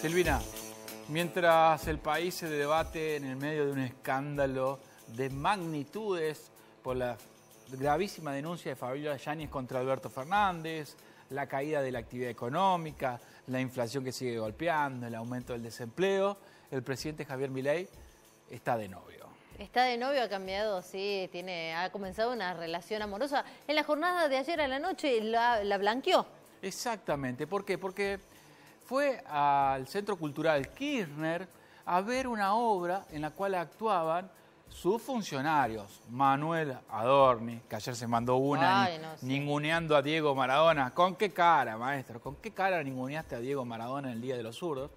Silvina, mientras el país se debate en el medio de un escándalo de magnitudes por la gravísima denuncia de Fabiola Yáñez contra Alberto Fernández, la caída de la actividad económica, la inflación que sigue golpeando, el aumento del desempleo, el presidente Javier Milei está de novio. Está de novio, ha cambiado, sí, tiene, ha comenzado una relación amorosa. En la jornada de ayer a la noche la, la blanqueó. Exactamente, ¿por qué? Porque fue al Centro Cultural Kirchner a ver una obra en la cual actuaban sus funcionarios, Manuel Adorni, que ayer se mandó una Ay, no, sí. ninguneando a Diego Maradona. ¿Con qué cara, maestro? ¿Con qué cara ninguneaste a Diego Maradona en el Día de los Zurdos?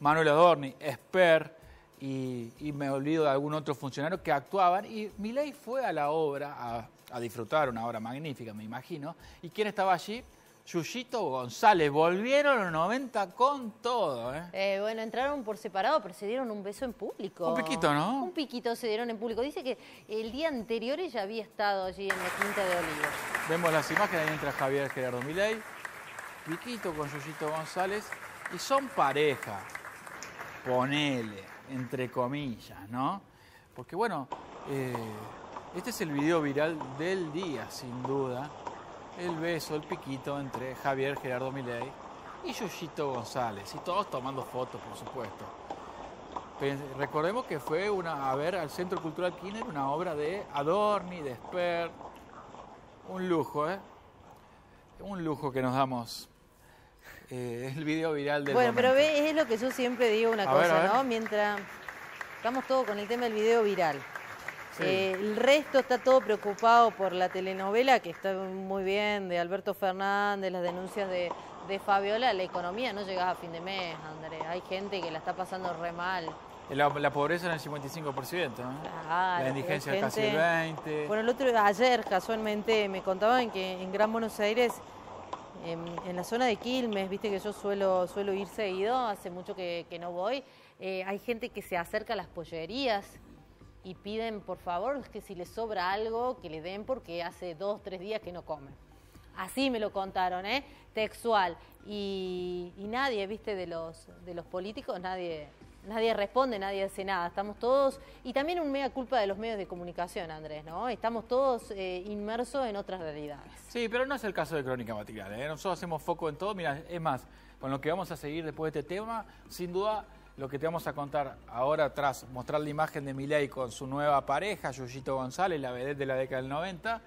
Manuel Adorni, Esper y, y me olvido de algún otro funcionario que actuaban. Y Milei fue a la obra a, a disfrutar, una obra magnífica, me imagino. ¿Y quién estaba allí? Yuyito González. Volvieron los 90 con todo, ¿eh? Eh, bueno, entraron por separado, pero se dieron un beso en público. Un piquito, ¿no? Un piquito se dieron en público. Dice que el día anterior ella había estado allí en la Quinta de Olivos. Vemos las imágenes, ahí entra Javier Gerardo Milei, Piquito con Yuyito González, y son pareja, ponele, entre comillas, ¿no? Porque bueno, eh, este es el video viral del día, sin duda, el beso, el piquito entre Javier Gerardo Milei y Yuyito González, y todos tomando fotos, por supuesto. Recordemos que fue una, a ver al Centro Cultural Kirchner una obra de Adorni, de Esper, un lujo, ¿eh? Un lujo que nos damos. Eh, el video viral del Bueno, pero momento. ve, es lo que yo siempre digo una A cosa, ver. ¿no? Mientras estamos todos con el tema del video viral. Sí. Eh, el resto está todo preocupado por la telenovela, que está muy bien, de Alberto Fernández, las denuncias de, de Fabiola. La economía no llega a fin de mes, Andrés. Hay gente que la está pasando re mal. La, la pobreza en el 55%, ¿eh? Claro, la indigencia hay casi el gente- 20%. Bueno, el otro ayer casualmente me contaban que en Gran Buenos Aires, en, en la zona de Quilmes, viste que yo suelo, suelo ir seguido, hace mucho que, que no voy, eh, hay gente que se acerca a las pollerías y piden, por favor, que si les sobra algo, que le den porque hace dos, tres días que no comen. Así me lo contaron, ¿eh? Textual. Y, nadie, viste, de los, de los políticos, nadie, nadie responde, nadie hace nada. Estamos todos, y también un mea culpa de los medios de comunicación, Andrés, ¿no? Estamos todos eh, inmersos en otras realidades. Sí, pero no es el caso de Crónica Matinal. ¿eh? Nosotros hacemos foco en todo. Mira, es más, con lo que vamos a seguir después de este tema, sin duda, lo que te vamos a contar ahora tras mostrar la imagen de Milei con su nueva pareja, Yuyito González, la vedette de la década del 90,